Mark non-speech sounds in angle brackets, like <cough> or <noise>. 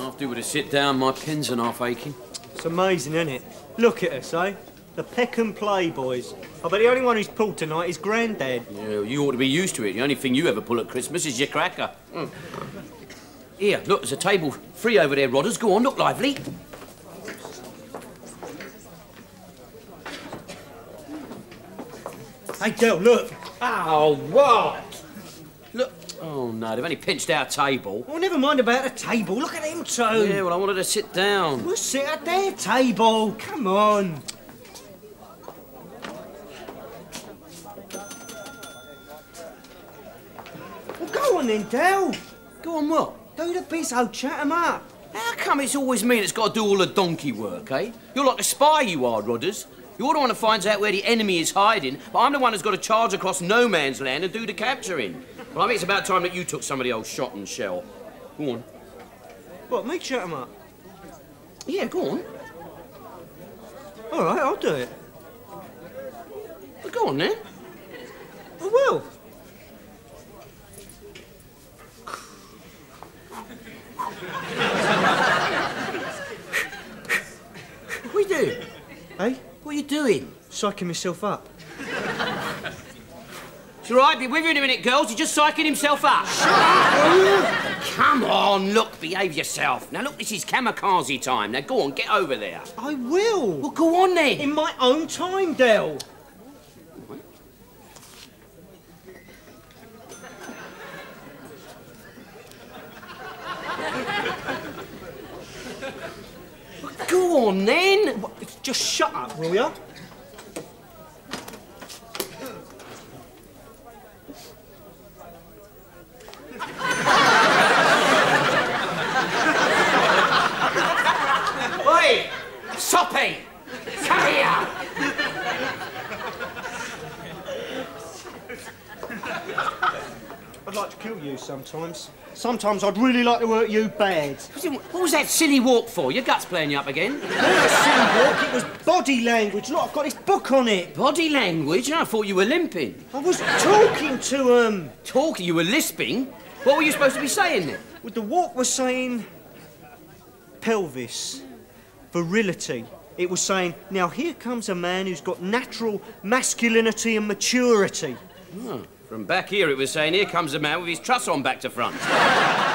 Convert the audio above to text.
I'll do with a sit down. My pins are half aching. It's amazing, isn't it? Look at us, eh? The Peckham Playboys. I bet the only one who's pulled tonight is Granddad. Yeah, you ought to be used to it. The only thing you ever pull at Christmas is your cracker. Mm. Here, look, there's a table free over there, Rodders. Go on, look lively. Hey, Del, look. Oh, what? Oh, no, they've only pinched our table. Well, never mind about the table. Look at them two. Yeah, well, I wanted to sit down. We'll sit at their table. Come on. Well, go on then, Del. Go on, what? Do the bizzo, chat 'em up. How come it's always me that's got to do all the donkey work, eh? You're like a spy, you are, Rodders. You're the one that finds out where the enemy is hiding, but I'm the one that's got to charge across no man's land and do the capturing. Well, I think it's about time that you took some of the old shot and shell. Go on. What, me chat 'em up? Yeah, go on. All right, I'll do it. Well, go on then. I will. What are you doing? Hey, What are you doing? psyching myself up. It's all right, be with you in a minute, girls. He's just psyching himself up. Shut up, Come on, look, behave yourself. Now, look, this is kamikaze time. Now, go on, get over there. I will. Well, go on then. In my own time, Del. Go on then. Just shut up, will ya? Oi! Soppy! Come here! I'd like to kill you sometimes. Sometimes I'd really like to hurt you bad. What was that silly walk for? Your gut's playing you up again. <laughs> Silly walk, it was body language. Look, I've got this book on it. Body language? I thought you were limping. I was talking to um. Talking, you were lisping. What were you supposed to be saying then? With the walk was saying pelvis, virility. It was saying, now here comes a man who's got natural masculinity and maturity. Oh, from back here, it was saying, here comes a man with his truss on back to front. <laughs>